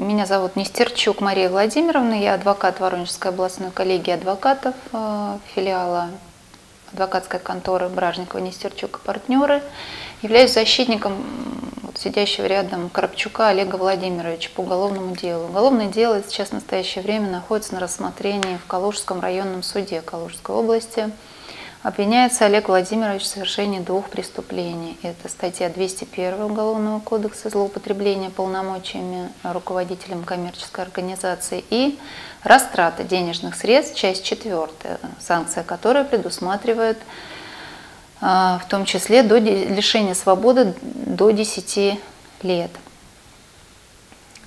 Меня зовут Нестерчук Мария Владимировна, я адвокат Воронежской областной коллегии адвокатов, э, филиала адвокатской конторы Бражникова, Нестерчук и партнеры. Являюсь защитником вот, сидящего рядом Коробчука Олега Владимировича по уголовному делу. Уголовное дело сейчас в настоящее время находится на рассмотрении в Калужском районном суде Калужской области – Обвиняется Олег Владимирович в совершении двух преступлений. Это статья 201 Уголовного кодекса злоупотребления полномочиями руководителем коммерческой организации и растрата денежных средств, часть четвертая, санкция которой предусматривает а, в том числе до лишения свободы до 10 лет.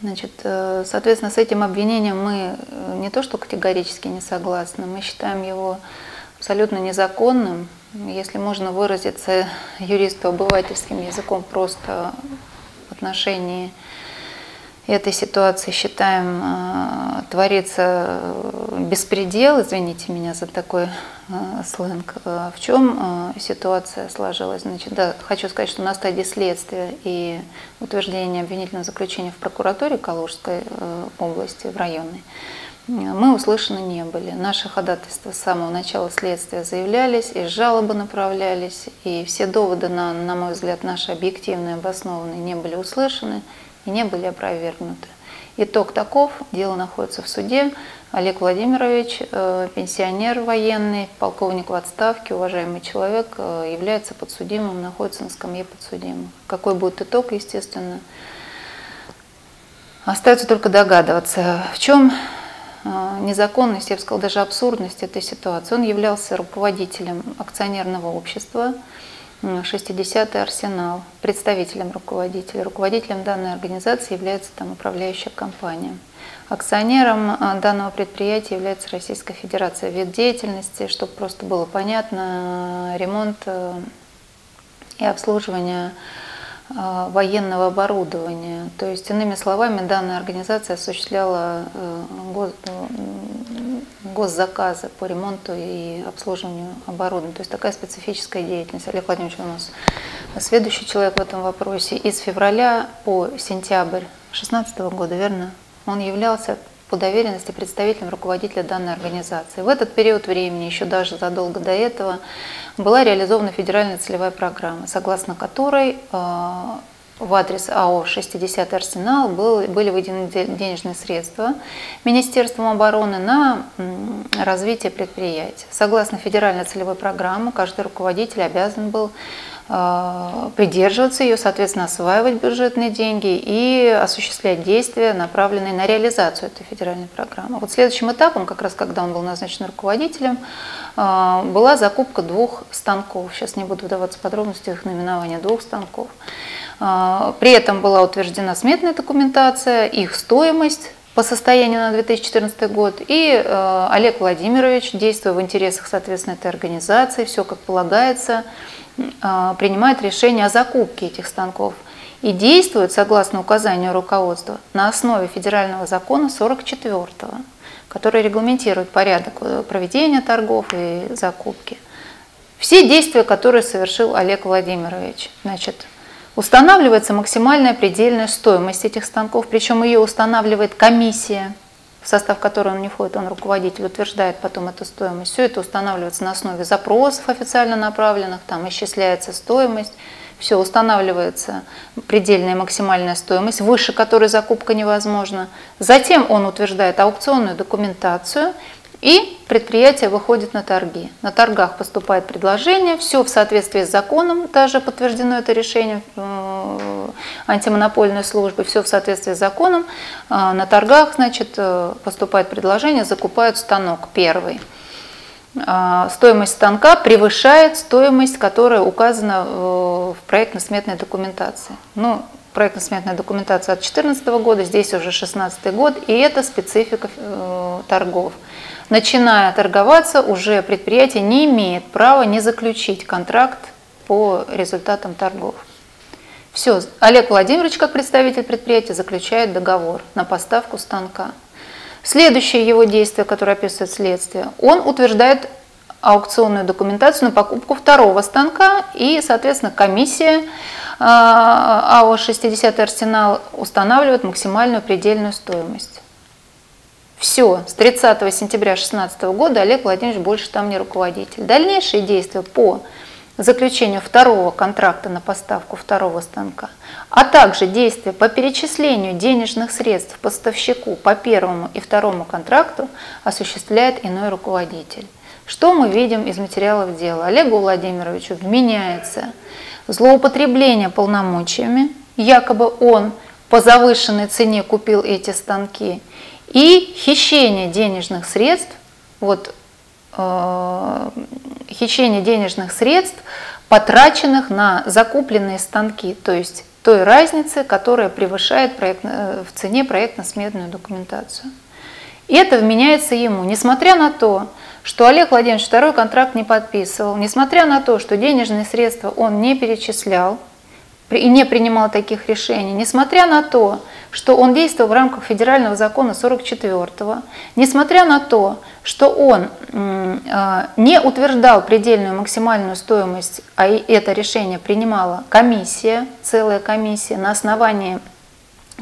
Значит, э, соответственно, с этим обвинением мы э, не то что категорически не согласны, мы считаем его абсолютно незаконным, если можно выразиться юристо-обывательским языком просто в отношении этой ситуации считаем э, творится беспредел, извините меня за такой э, сленг. Э, в чем э, ситуация сложилась? Значит, да, хочу сказать, что на стадии следствия и утверждения обвинительного заключения в прокуратуре Калужской э, области, в районной, мы услышаны не были. Наши ходатайства с самого начала следствия заявлялись, и жалобы направлялись, и все доводы, на, на мой взгляд, наши объективные, обоснованные, не были услышаны и не были опровергнуты. Итог таков, дело находится в суде. Олег Владимирович, э, пенсионер военный, полковник в отставке, уважаемый человек, э, является подсудимым, находится на скамье подсудимых. Какой будет итог, естественно, остается только догадываться. В чем незаконность, я бы сказала, даже абсурдность этой ситуации. Он являлся руководителем акционерного общества 60-й арсенал, представителем руководителя. Руководителем данной организации является там управляющая компания. Акционером а, данного предприятия является Российская Федерация. Вид деятельности, чтобы просто было понятно, ремонт э, и обслуживание военного оборудования. То есть, иными словами, данная организация осуществляла э, гос, госзаказы по ремонту и обслуживанию оборудования. То есть такая специфическая деятельность. Олег Владимирович у нас следующий человек в этом вопросе. Из февраля по сентябрь 2016 года, верно, он являлся по доверенности представителем руководителя данной организации. В этот период времени, еще даже задолго до этого, была реализована федеральная целевая программа, согласно которой э, в адрес АО «60 Арсенал» был, были выделены денежные средства Министерством обороны на развитие предприятия. Согласно федеральной целевой программе, каждый руководитель обязан был э, придерживаться ее, соответственно, осваивать бюджетные деньги и осуществлять действия, направленные на реализацию этой федеральной программы. Вот следующим этапом, как раз когда он был назначен руководителем, а, была закупка двух станков. Сейчас не буду вдаваться в подробности их наименования, двух станков. А, при этом была утверждена сметная документация, их стоимость по состоянию на 2014 год. И а, Олег Владимирович, действуя в интересах, соответственно, этой организации, все как полагается, принимает решение о закупке этих станков и действует, согласно указанию руководства, на основе федерального закона 44 -го который регламентирует порядок э, проведения торгов и закупки. Все действия, которые совершил Олег Владимирович. Значит, устанавливается максимальная предельная стоимость этих станков, причем ее устанавливает комиссия, в состав которой он не входит, он руководитель, утверждает потом эту стоимость. Все это устанавливается на основе запросов официально направленных, там исчисляется стоимость все, устанавливается предельная максимальная стоимость, выше которой закупка невозможна. Затем он утверждает аукционную документацию, и предприятие выходит на торги. На торгах поступает предложение, все в соответствии с законом, даже подтверждено это решение э, антимонопольной службы, все в соответствии с законом. Э, на торгах, значит, э, поступает предложение, закупают станок первый. А, стоимость станка превышает стоимость, которая указана в проектно-сметной документации. Ну, проектно-сметная документация от 2014 года, здесь уже 2016 год, и это специфика э, торгов. Начиная торговаться, уже предприятие не имеет права не заключить контракт по результатам торгов. Все, Олег Владимирович, как представитель предприятия, заключает договор на поставку станка. Следующее его действие, которое описывает следствие, он утверждает аукционную документацию на покупку второго станка, и, соответственно, комиссия а, АО «60 арсенал» устанавливает максимальную предельную стоимость. Все, с 30 сентября 2016 года Олег Владимирович больше там не руководитель. Дальнейшие действия по заключению второго контракта на поставку второго станка, а также действия по перечислению денежных средств поставщику по первому и второму контракту осуществляет иной руководитель. Что мы видим из материалов дела? Олегу Владимировичу вменяется злоупотребление полномочиями, якобы он по завышенной цене купил эти станки – и хищение денежных средств, вот э, хищение денежных средств, потраченных на закупленные станки, то есть той разницы, которая превышает проект, э, в цене проектно-сметную документацию. И это вменяется ему, несмотря на то, что Олег Владимирович второй контракт не подписывал, несмотря на то, что денежные средства он не перечислял и не принимал таких решений, несмотря на то, что он действовал в рамках федерального закона 44-го, несмотря на то, что он а, не утверждал предельную максимальную стоимость, а это решение принимала комиссия, целая комиссия на основании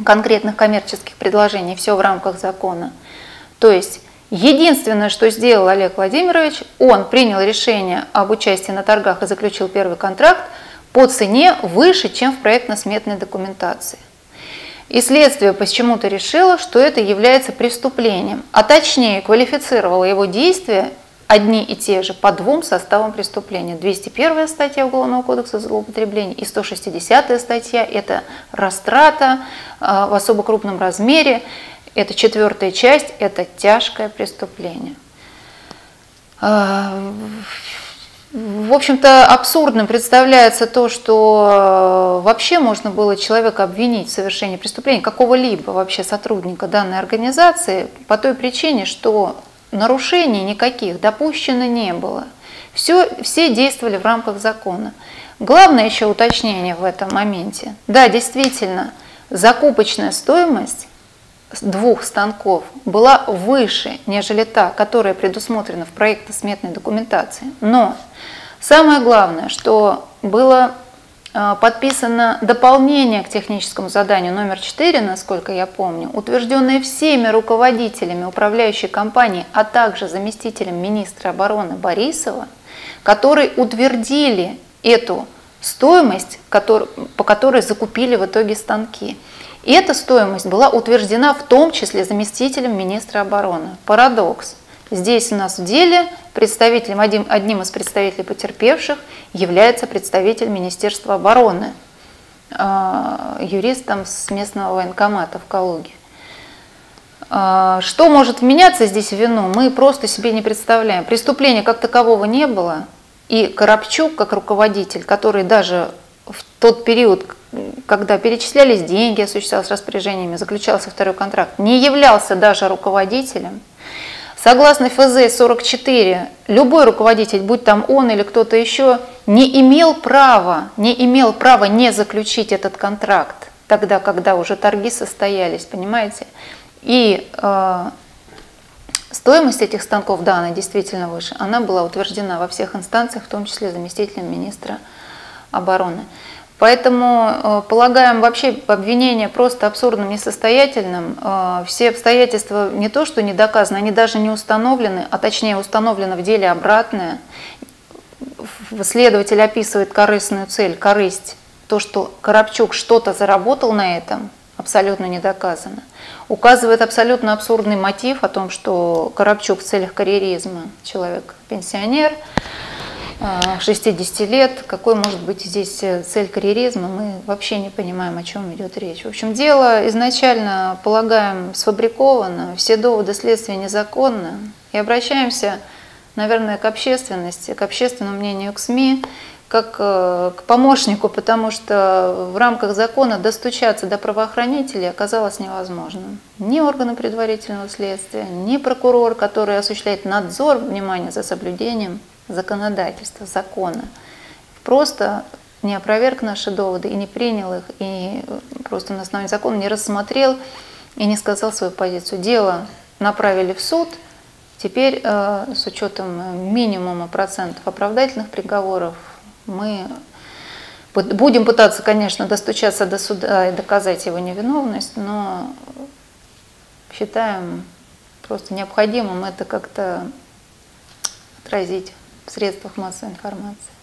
конкретных коммерческих предложений, все в рамках закона. То есть единственное, что сделал Олег Владимирович, он принял решение об участии на торгах и заключил первый контракт по цене выше, чем в проектно-сметной документации. И следствие почему-то решило, что это является преступлением, а точнее квалифицировало его действия одни и те же по двум составам преступления. 201 статья Уголовного кодекса злоупотребления и 160 статья – это растрата а, в особо крупном размере, это четвертая часть, это тяжкое преступление. В общем-то, абсурдным представляется то, что э, вообще можно было человека обвинить в совершении преступления, какого-либо вообще сотрудника данной организации, по той причине, что нарушений никаких допущено не было. Все, все действовали в рамках закона. Главное еще уточнение в этом моменте. Да, действительно, закупочная стоимость двух станков была выше, нежели та, которая предусмотрена в проектно-сметной документации. Но самое главное, что было а, подписано дополнение к техническому заданию номер 4, насколько я помню, утвержденное всеми руководителями управляющей компании, а также заместителем министра обороны Борисова, которые утвердили эту стоимость, по которой закупили в итоге станки. И эта стоимость была утверждена в том числе заместителем министра обороны. Парадокс. Здесь у нас в деле представителем, одним, одним из представителей потерпевших является представитель Министерства обороны, э, юристом с местного военкомата в Калуге. Э, что может меняться здесь в вину, мы просто себе не представляем. Преступления как такового не было, и Коробчук, как руководитель, который даже в тот период, когда перечислялись деньги, осуществлялось распоряжениями, заключался второй контракт, не являлся даже руководителем. Согласно ФЗ 44, любой руководитель, будь там он или кто-то еще, не имел права, не имел права не заключить этот контракт тогда, когда уже торги состоялись, понимаете? И э, стоимость этих станков, да, она действительно выше, она была утверждена во всех инстанциях, в том числе заместителем министра обороны. Поэтому э, полагаем вообще обвинение просто абсурдным, несостоятельным. Э, все обстоятельства не то, что не доказаны, они даже не установлены, а точнее установлено в деле обратное. Следователь описывает корыстную цель, корысть. То, что Коробчук что-то заработал на этом, абсолютно не доказано. Указывает абсолютно абсурдный мотив о том, что Коробчук в целях карьеризма, человек пенсионер, 60 лет, какой может быть здесь э, цель карьеризма, мы вообще не понимаем, о чем идет речь. В общем, дело изначально, полагаем, сфабриковано, все доводы следствия незаконны, и обращаемся, наверное, к общественности, к общественному мнению, к СМИ, как э, к помощнику, потому что в рамках закона достучаться до правоохранителей оказалось невозможным. Ни органы предварительного следствия, ни прокурор, который осуществляет надзор, внимание за соблюдением законодательства, закона. Просто не опроверг наши доводы и не принял их, и просто на основании закона не рассмотрел и не сказал свою позицию. Дело направили в суд, Теперь э, с учетом минимума процентов оправдательных приговоров мы будем пытаться, конечно, достучаться до суда и доказать его невиновность, но считаем просто необходимым это как-то отразить в средствах массовой информации.